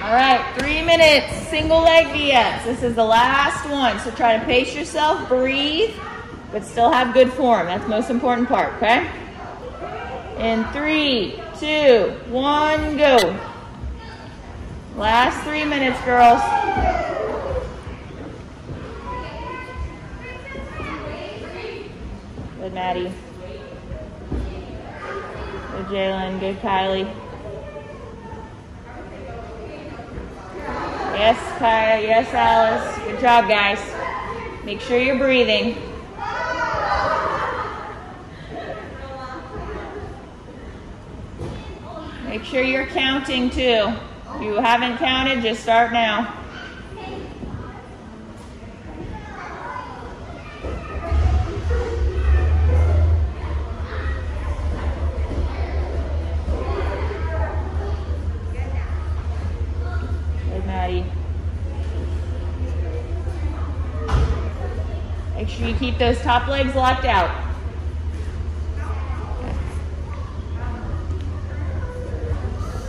All right, three minutes, single leg VS. This is the last one, so try to pace yourself, breathe, but still have good form. That's the most important part, okay? In three, two, one, go. Last three minutes, girls. Good, Maddie. Good, Jalen. Good, Kylie. Yes, Kaya. Yes, Alice. Good job, guys. Make sure you're breathing. Make sure you're counting too. If you haven't counted, just start now. Make sure you keep those top legs locked out.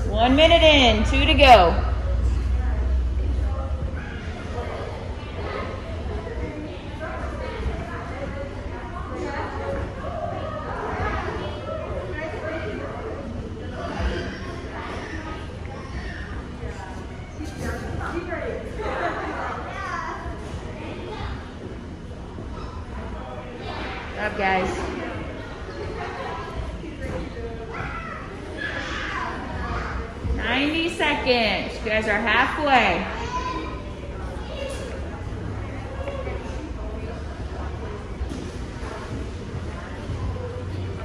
One minute in, two to go. Job, guys. Ninety seconds. You guys are halfway.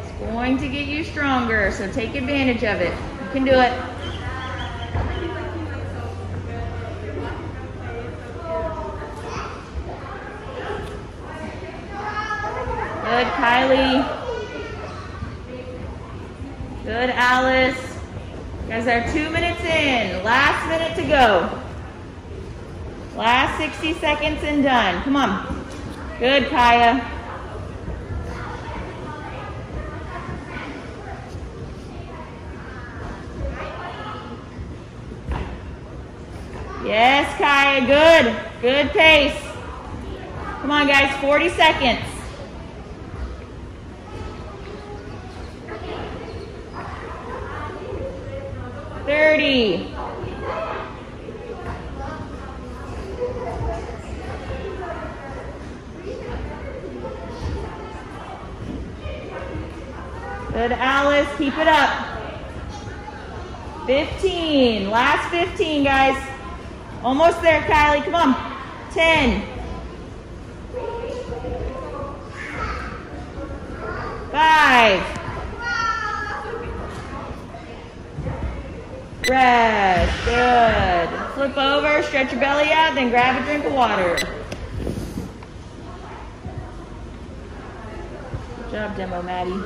It's going to get you stronger, so take advantage of it. You can do it. Good, Kylie. Good, Alice. You guys are two minutes in. Last minute to go. Last 60 seconds and done. Come on. Good, Kaya. Yes, Kaya. Good. Good pace. Come on, guys. 40 seconds. Thirty. Good, Alice. Keep it up. 15. Last 15, guys. Almost there, Kylie. Come on. 10. Rest. Good. Flip over, stretch your belly out, then grab a drink of water. Good job, Demo Maddie.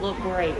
Look great.